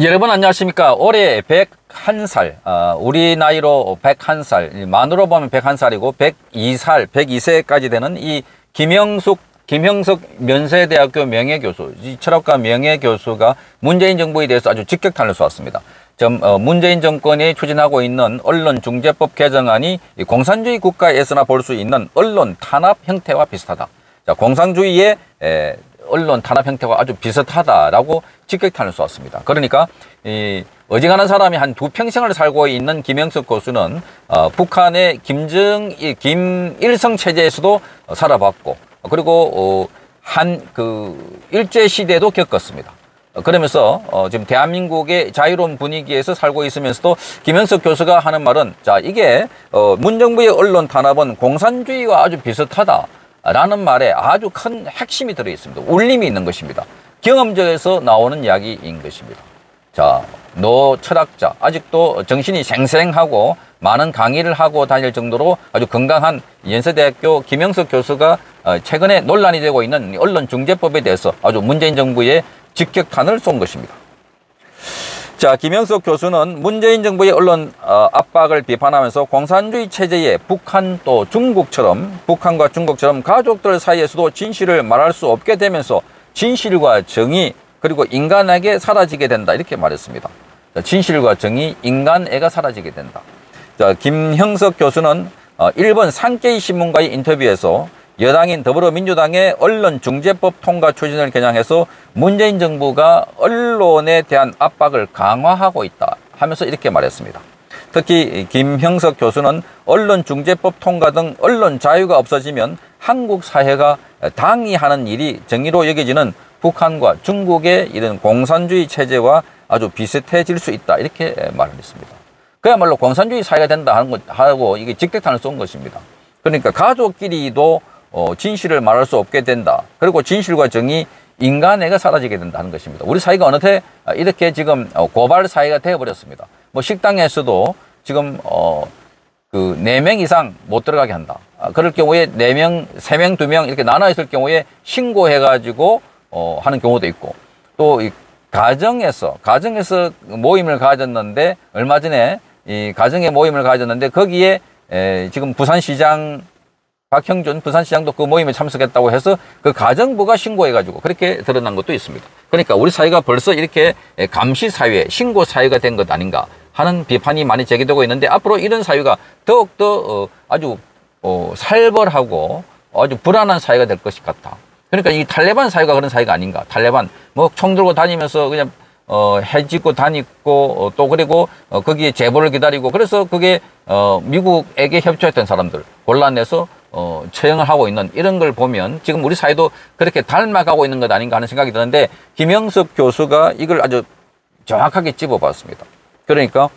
여러분 안녕하십니까 올해 101살 어, 우리 나이로 101살 만으로 보면 101살이고 102살 102세까지 되는 이 김영숙 김형석 면세대학교 명예교수 이 철학과 명예교수가 문재인 정부에 대해서 아주 직격탄을 쏘았습니다. 좀 어, 문재인 정권이 추진하고 있는 언론중재법 개정안이 공산주의 국가에서나 볼 수 있는 언론 탄압 형태와 비슷하다. 자, 공산주의의 에, 언론 탄압 형태가 아주 비슷하다라고 직격탄을 쏘았습니다. 그러니까 이 어지간한 사람이 한 두 평생을 살고 있는 김영석 교수는 어, 북한의 김정 김일성 체제에서도 살아봤고 그리고 어, 한그 일제 시대도 겪었습니다. 그러면서 어, 지금 대한민국의 자유로운 분위기에서 살고 있으면서도 김영석 교수가 하는 말은 자 이게 어, 문정부의 언론 탄압은 공산주의와 아주 비슷하다. 라는 말에 아주 큰 핵심이 들어 있습니다. 울림이 있는 것입니다. 경험적에서 나오는 이야기인 것입니다. 자, 노 철학자, 아직도 정신이 생생하고 많은 강의를 하고 다닐 정도로 아주 건강한 연세대학교 김형석 교수가 어, 최근에 논란이 되고 있는 언론중재법에 대해서 아주 문재인 정부의 직격탄을 쏜 것입니다. 자, 김형석 교수는 문재인 정부의 언론 어, 압박을 비판하면서 공산주의 체제에 북한 또 중국처럼 북한과 중국처럼 가족들 사이에서도 진실을 말할 수 없게 되면서 진실과 정의 그리고 인간에게 사라지게 된다 이렇게 말했습니다. 자, 진실과 정의, 인간애가 사라지게 된다. 자, 김형석 교수는 어, 일본 산케이 신문과의 인터뷰에서 여당인 더불어민주당의 언론중재법 통과 추진을 겨냥해서 문재인 정부가 언론에 대한 압박을 강화하고 있다 하면서 이렇게 말했습니다. 특히 김형석 교수는 언론중재법 통과 등 언론 자유가 없어지면 한국 사회가 당이 하는 일이 정의로 여겨지는 북한과 중국의 이런 공산주의 체제와 아주 비슷해질 수 있다 이렇게 말을 했습니다. 그야말로 공산주의 사회가 된다 하는 것 하고 이게 직격탄을 쏜 것입니다. 그러니까 가족끼리도 어, 진실을 말할 수 없게 된다. 그리고 진실과 정의, 인간애가 사라지게 된다는 것입니다. 우리 사회가 어느새 이렇게 지금 어, 고발 사회가 되어버렸습니다. 뭐 식당에서도 지금 어, 그네명 이상 못 들어가게 한다. 아, 그럴 경우에 네 명, 세 명, 두명 이렇게 나눠 있을 경우에 신고해가지고 어, 하는 경우도 있고 또 이 가정에서 가정에서 모임을 가졌는데 얼마 전에 이 가정의 모임을 가졌는데 거기에 에, 지금 부산시장 박형준 부산시장도 그 모임에 참석했다고 해서 그 가정부가 신고해가지고 그렇게 드러난 것도 있습니다. 그러니까 우리 사회가 벌써 이렇게 감시 사회, 신고 사회가 된 것 아닌가 하는 비판이 많이 제기되고 있는데 앞으로 이런 사회가 더욱더 어 아주 어 살벌하고 아주 불안한 사회가 될 것이 같다. 그러니까 이 탈레반 사회가 그런 사회가 아닌가. 탈레반 뭐 총 들고 다니면서 그냥 어, 해짓고 다니고 어, 또 그리고 어, 거기에 제보를 기다리고 그래서 그게 어, 미국에게 협조했던 사람들 곤란해서 어, 처형을 하고 있는 이런 걸 보면 지금 우리 사회도 그렇게 닮아가고 있는 것 아닌가 하는 생각이 드는데 김영석 교수가 이걸 아주 정확하게 집어봤습니다. 그러니까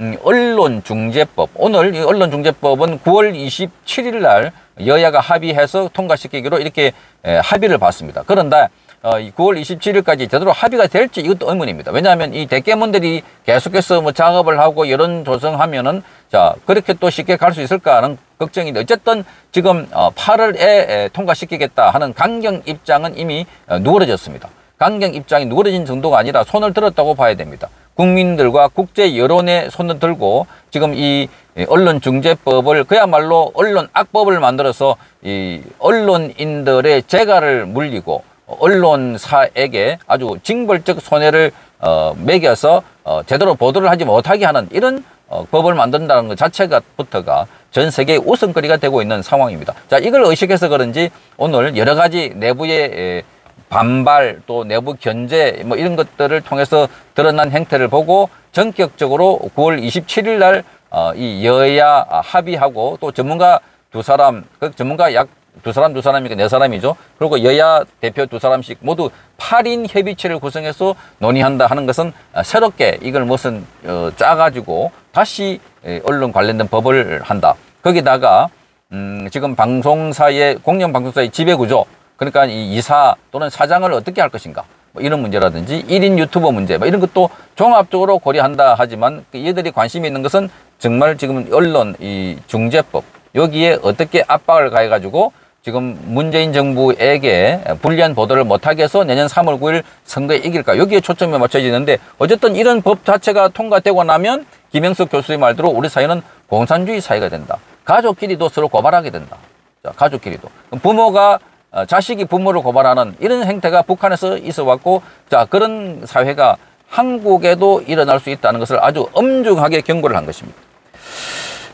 음, 언론중재법 오늘 이 언론중재법은 9월 27일 날 여야가 합의해서 통과시키기로 이렇게 에, 합의를 봤습니다. 그런데 어, 9월 27일까지 제대로 합의가 될지 이것도 의문입니다. 왜냐하면 이 대깨문들이 계속해서 뭐 작업을 하고 여론 조성하면은 자 그렇게 또 쉽게 갈 수 있을까 하는 걱정인데 어쨌든 지금 어, 8월에 통과시키겠다 하는 강경 입장은 이미 어, 누그러졌습니다. 강경 입장이 누그러진 정도가 아니라 손을 들었다고 봐야 됩니다. 국민들과 국제 여론에 손을 들고 지금 이 언론중재법을 그야말로 언론 악법을 만들어서 이 언론인들의 재갈을 물리고 언론사에게 아주 징벌적 손해를 어, 매겨서 어, 제대로 보도를 하지 못하게 하는 이런 어, 법을 만든다는 것 자체가부터가 전 세계 우선거리가 되고 있는 상황입니다. 자, 이걸 의식해서 그런지 오늘 여러 가지 내부의 반발 또 내부 견제 뭐 이런 것들을 통해서 드러난 행태를 보고 전격적으로 9월 27일 날이 어, 여야 합의하고 또 전문가 두 사람, 그 전문가 약두 사람 두 사람이니까 네 사람이죠. 그리고 여야 대표 두 사람씩 모두 8인 협의체를 구성해서 논의한다 하는 것은 새롭게 이걸 무슨 어, 짜가지고 다시 언론 관련된 법을 한다. 거기다가 음, 지금 방송사의 공영 방송사의 지배구조 그러니까 이 이사 또는 사장을 어떻게 할 것인가 뭐 이런 문제라든지 1인 유튜버 문제 뭐 이런 것도 종합적으로 고려한다 하지만 이들이 관심이 있는 것은 정말 지금 언론 이 중재법 여기에 어떻게 압박을 가해가지고 지금 문재인 정부에게 불리한 보도를 못하게 해서 내년 3월 9일 선거에 이길까 여기에 초점이 맞춰지는데 어쨌든 이런 법 자체가 통과되고 나면 김영석 교수의 말대로 우리 사회는 공산주의 사회가 된다. 가족끼리도 서로 고발하게 된다. 자, 가족끼리도 부모가 어, 자식이 부모를 고발하는 이런 행태가 북한에서 있어 왔고 자 그런 사회가 한국에도 일어날 수 있다는 것을 아주 엄중하게 경고를 한 것입니다.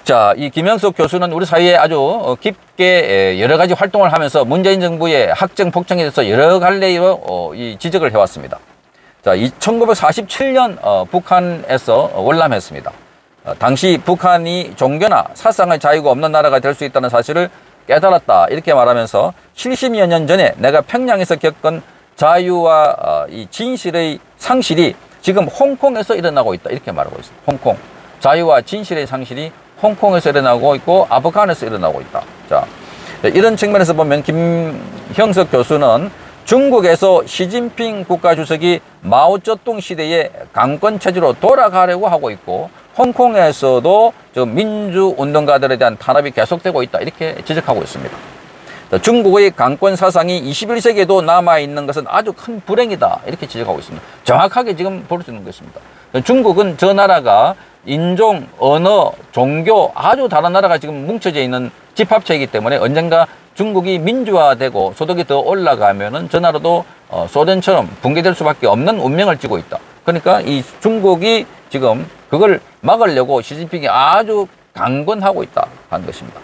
자, 이 김영석 교수는 우리 사회에 아주 어, 깊게 여러 가지 활동을 하면서 문재인 정부의 학정 폭정에 대해서 여러 갈래로 어, 이 지적을 해왔습니다. 자, 이 1947년 어, 북한에서 월남했습니다. 당시 북한이 종교나 사상의 자유가 없는 나라가 될 수 있다는 사실을 깨달았다 이렇게 말하면서 70여 년 전에 내가 평양에서 겪은 자유와 이 진실의 상실이 지금 홍콩에서 일어나고 있다 이렇게 말하고 있습니다. 홍콩 자유와 진실의 상실이 홍콩에서 일어나고 있고 아프간에서 일어나고 있다. 자, 이런 측면에서 보면 김형석 교수는 중국에서 시진핑 국가주석이 마오쩌둥 시대의 강권 체제로 돌아가려고 하고 있고 홍콩에서도 민주 운동가들에 대한 탄압이 계속되고 있다 이렇게 지적하고 있습니다. 중국의 강권 사상이 21세기에도 남아 있는 것은 아주 큰 불행이다 이렇게 지적하고 있습니다. 정확하게 지금 볼 수 있는 것입니다. 중국은 저 나라가 인종, 언어, 종교 아주 다른 나라가 지금 뭉쳐져 있는 집합체이기 때문에 언젠가 중국이 민주화되고 소득이 더 올라가면은 저 나라도 어, 소련처럼 붕괴될 수밖에 없는 운명을 띠고 있다. 그러니까 이 중국이 지금 그걸 막으려고 시진핑이 아주 강권하고 있다 하는 것입니다.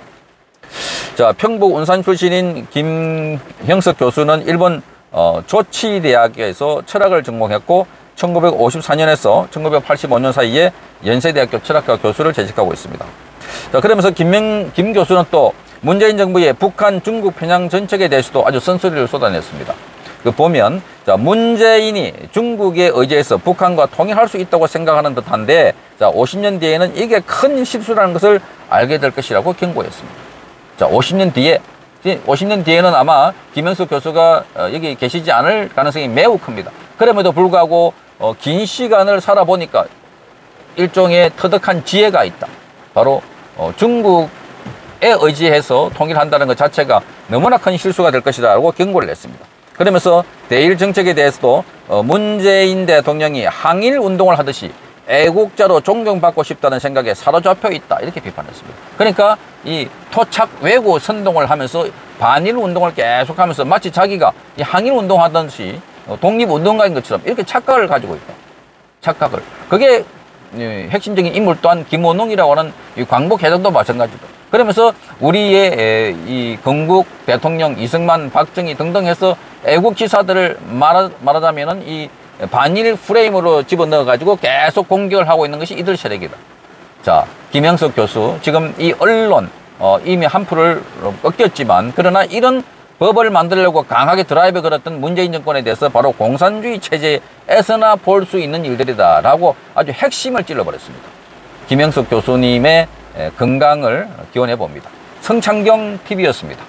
자, 평북 운산 출신인 김형석 교수는 일본 어, 조치대학에서 철학을 전공했고 1954년에서 1985년 사이에 연세대학교 철학과 교수를 재직하고 있습니다. 자, 그러면서 김명, 김 교수는 또 문재인 정부의 북한, 중국, 평양 정책에 대해서도 아주 쓴소리를 쏟아냈습니다. 그 보면 자 문재인이 중국에 의지해서 북한과 통일할 수 있다고 생각하는 듯한데 자 50년 뒤에는 이게 큰 실수라는 것을 알게 될 것이라고 경고했습니다. 자 50년 뒤에 50년 뒤에는 아마 김영수 교수가 어, 여기 계시지 않을 가능성이 매우 큽니다. 그럼에도 불구하고 어, 긴 시간을 살아보니까 일종의 터득한 지혜가 있다. 바로 어, 중국에 의지해서 통일한다는 것 자체가 너무나 큰 실수가 될 것이다 라고 경고를 냈습니다. 그러면서 대일 정책에 대해서도 어, 문재인 대통령이 항일 운동을 하듯이 애국자로 존경받고 싶다는 생각에 사로잡혀 있다 이렇게 비판했습니다. 그러니까 이 토착 외고 선동을 하면서 반일 운동을 계속하면서 마치 자기가 이 항일 운동하듯이 어, 독립운동가인 것처럼 이렇게 착각을 가지고 있다. 착각을. 그게 핵심적인 인물 또한 김원웅이라고 하는 이 광복 회장도 마찬가지다. 그러면서 우리의 이 건국 대통령 이승만, 박정희 등등 해서 애국 지사들을 말하, 말하자면은 이 반일 프레임으로 집어넣어 가지고 계속 공격을 하고 있는 것이 이들 세력이다. 자, 김영석 교수 지금 이 언론 어, 이미 한 풀을 꺾였지만 그러나 이런 법을 만들려고 강하게 드라이브 걸었던 문재인 정권에 대해서 바로 공산주의 체제에서나 볼 수 있는 일들이다라고 아주 핵심을 찔러버렸습니다. 김영석 교수님의 건강을 기원해 봅니다. 성창경 TV였습니다.